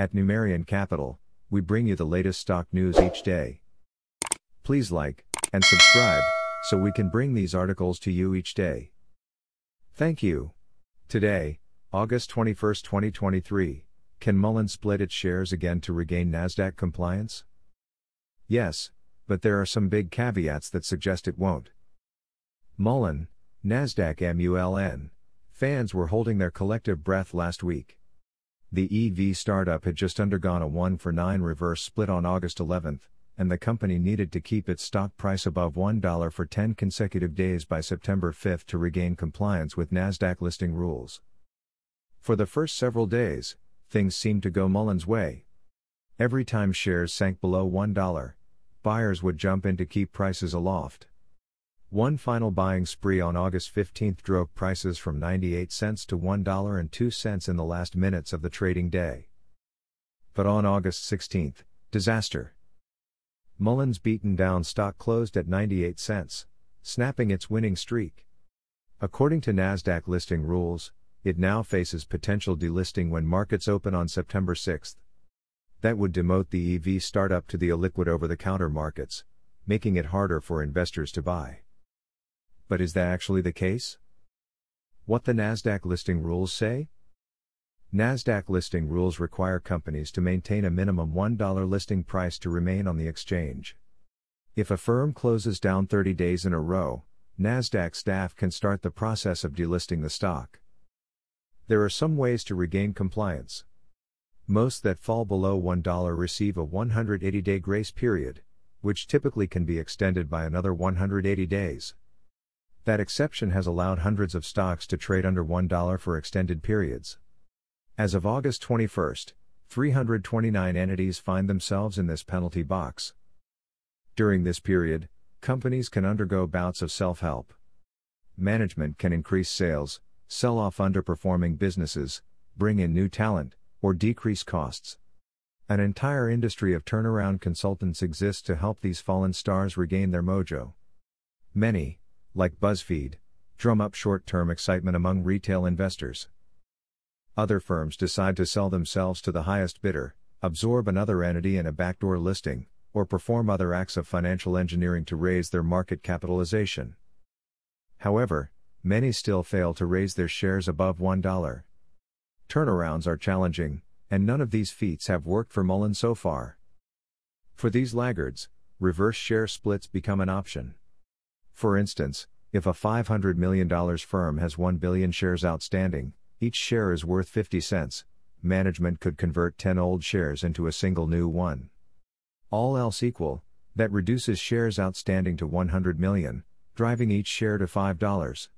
At Numerian Capital, we bring you the latest stock news each day. Please like and subscribe so we can bring these articles to you each day. Thank you. Today, August 21, 2023, can Mullen split its shares again to regain NASDAQ compliance? Yes, but there are some big caveats that suggest it won't. Mullen, NASDAQ MULN, fans were holding their collective breath last week. The EV startup had just undergone a 1 for 9 reverse split on August 11, and the company needed to keep its stock price above $1 for 10 consecutive days by September 5 to regain compliance with NASDAQ listing rules. For the first several days, things seemed to go Mullen's way. Every time shares sank below $1, buyers would jump in to keep prices aloft. One final buying spree on August 15 drove prices from 98 cents to $1.02 in the last minutes of the trading day. But on August 16, disaster. Mullen's beaten down stock closed at 98 cents, snapping its winning streak. According to NASDAQ listing rules, it now faces potential delisting when markets open on September 6. That would demote the EV startup to the illiquid over the counter markets, making it harder for investors to buy. But is that actually the case? What the NASDAQ listing rules say? NASDAQ listing rules require companies to maintain a minimum $1 listing price to remain on the exchange. If a firm closes down 30 days in a row, NASDAQ staff can start the process of delisting the stock. There are some ways to regain compliance. Most that fall below $1 receive a 180 day grace period, which typically can be extended by another 180 days. That exception has allowed hundreds of stocks to trade under $1 for extended periods. As of August 21, 329 entities find themselves in this penalty box. During this period, companies can undergo bouts of self help. Management can increase sales, sell off underperforming businesses, bring in new talent, or decrease costs. An entire industry of turnaround consultants exists to help these fallen stars regain their mojo. Many, like BuzzFeed, drum up short term excitement among retail investors. Other firms decide to sell themselves to the highest bidder, absorb another entity in a backdoor listing, or perform other acts of financial engineering to raise their market capitalization. However, many still fail to raise their shares above $1. Turnarounds are challenging, and none of these feats have worked for Mullen so far. For these laggards, reverse share splits become an option. For instance, if a $500 million firm has 1 billion shares outstanding, each share is worth 50 cents, management could convert 10 old shares into a single new one. All else equal, that reduces shares outstanding to 100 million, driving each share to $5.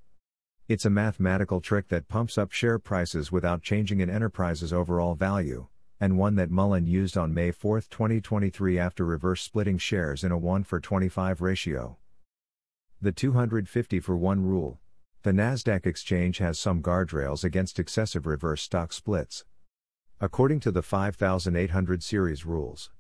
It's a mathematical trick that pumps up share prices without changing an enterprise's overall value, and one that Mullen used on May 4, 2023 after reverse splitting shares in a 1 for 25 ratio. The 250 for 1 rule. The Nasdaq exchange has some guardrails against excessive reverse stock splits. According to the 5800 series rules,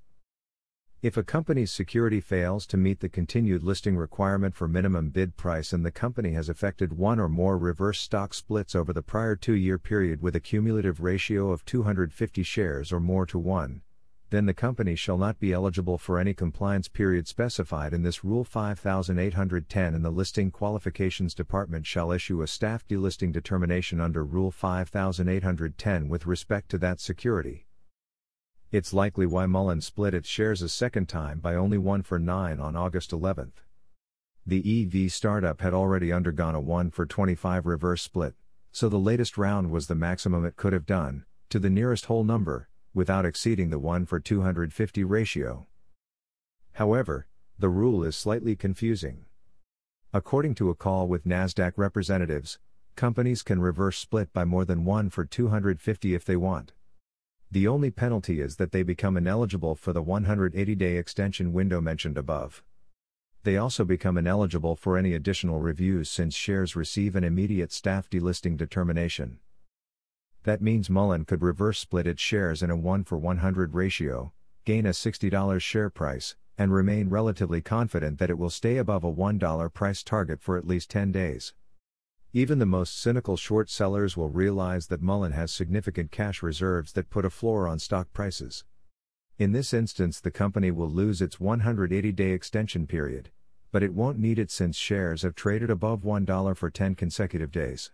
if a company's security fails to meet the continued listing requirement for minimum bid price and the company has effected one or more reverse stock splits over the prior two year period with a cumulative ratio of 250 shares or more to 1, then the company shall not be eligible for any compliance period specified in this Rule 5810 and the Listing Qualifications Department shall issue a staff delisting determination under Rule 5810 with respect to that security. It's likely why Mullen split its shares a second time by only 1 for 9 on August 11. The EV startup had already undergone a 1 for 25 reverse split, so the latest round was the maximum it could have done, to the nearest whole number, without exceeding the 1 for 250 ratio. However, the rule is slightly confusing. According to a call with NASDAQ representatives, companies can reverse split by more than 1 for 250 if they want. The only penalty is that they become ineligible for the 180 day extension window mentioned above. They also become ineligible for any additional reviews since shares receive an immediate staff delisting determination. That means Mullen could reverse split its shares in a 1 for 100 ratio, gain a $60 share price, and remain relatively confident that it will stay above a $1 price target for at least 10 days. Even the most cynical short sellers will realize that Mullen has significant cash reserves that put a floor on stock prices. In this instance, the company will lose its 180 day extension period, but it won't need it since shares have traded above $1 for 10 consecutive days.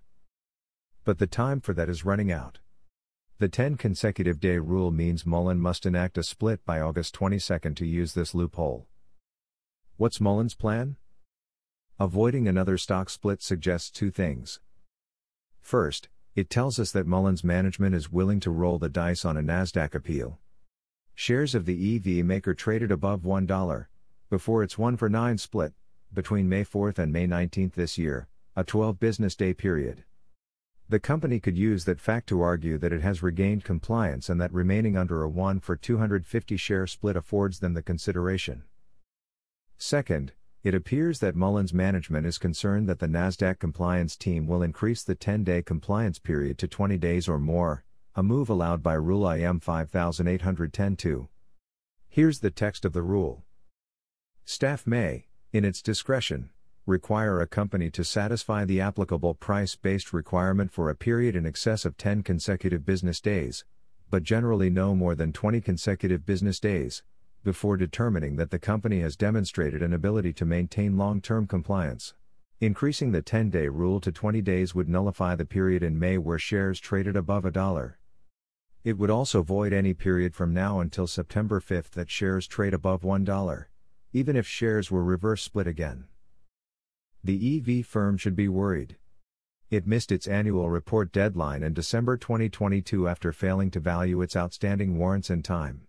But the time for that is running out. The 10 consecutive day rule means Mullen must enact a split by August 22 to use this loophole. What's Mullen's plan? Avoiding another stock split suggests two things. First, it tells us that Mullen's management is willing to roll the dice on a NASDAQ appeal. Shares of the EV maker traded above $1 before its 1 for 9 split between May 4 and May 19 this year, a 12 business day period. The company could use that fact to argue that it has regained compliance and that remaining under a 1 for 250 share split affords them the consideration. Second, it appears that Mullen's management is concerned that the NASDAQ compliance team will increase the 10 day compliance period to 20 days or more, a move allowed by Rule IM 5810 2. Here's the text of the rule Staff may, in its discretion, require a company to satisfy the applicable price based requirement for a period in excess of 10 consecutive business days, but generally no more than 20 consecutive business days before determining that the company has demonstrated an ability to maintain long term compliance. Increasing the 10 day rule to 20 days would nullify the period in May where shares traded above a dollar. It would also void any period from now until September 5 that shares trade above $1, even if shares were reverse split again. The EV firm should be worried. It missed its annual report deadline in December 2022 after failing to value its outstanding warrants in time.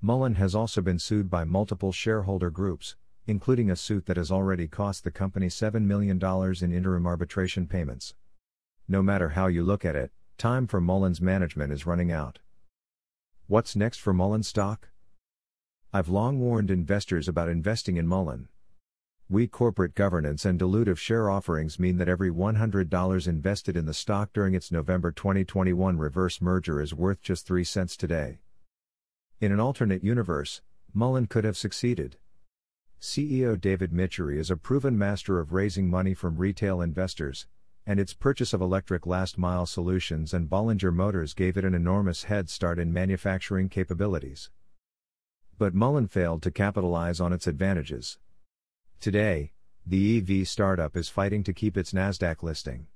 Mullen has also been sued by multiple shareholder groups, including a suit that has already cost the company $7 million in interim arbitration payments. No matter how you look at it, time for Mullen's management is running out. What's next for Mullen stock? I've long warned investors about investing in Mullen. Weak corporate governance and dilutive share offerings mean that every $100 invested in the stock during its November 2021 reverse merger is worth just 3 cents today. In an alternate universe, Mullen could have succeeded. CEO David Michery is a proven master of raising money from retail investors, and its purchase of electric last mile solutions and Bollinger Motors gave it an enormous head start in manufacturing capabilities. But Mullen failed to capitalize on its advantages. Today, the EV startup is fighting to keep its NASDAQ listing.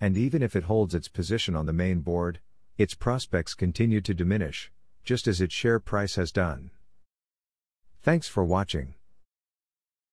And even if it holds its position on the main board, its prospects continue to diminish just as its share price has done. Thanks for watching.